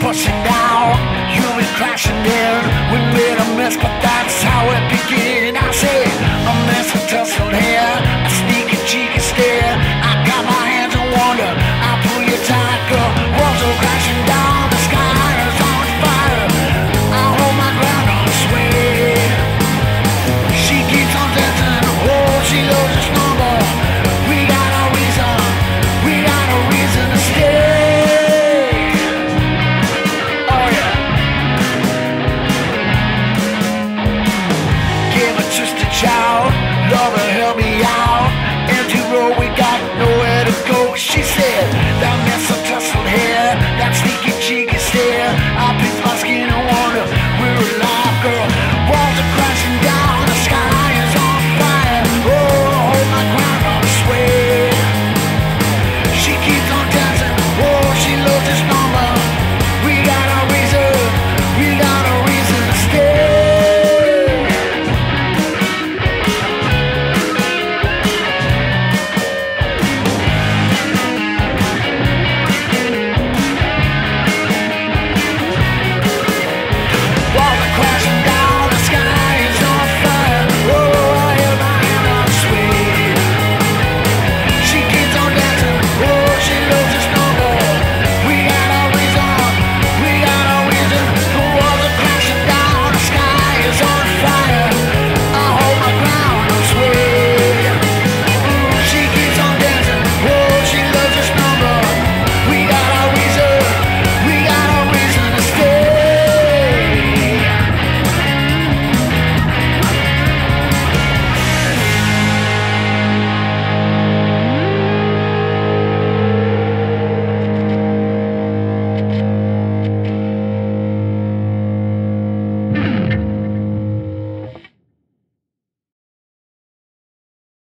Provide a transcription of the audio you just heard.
pushing down, you were crashing in. We made a mess, but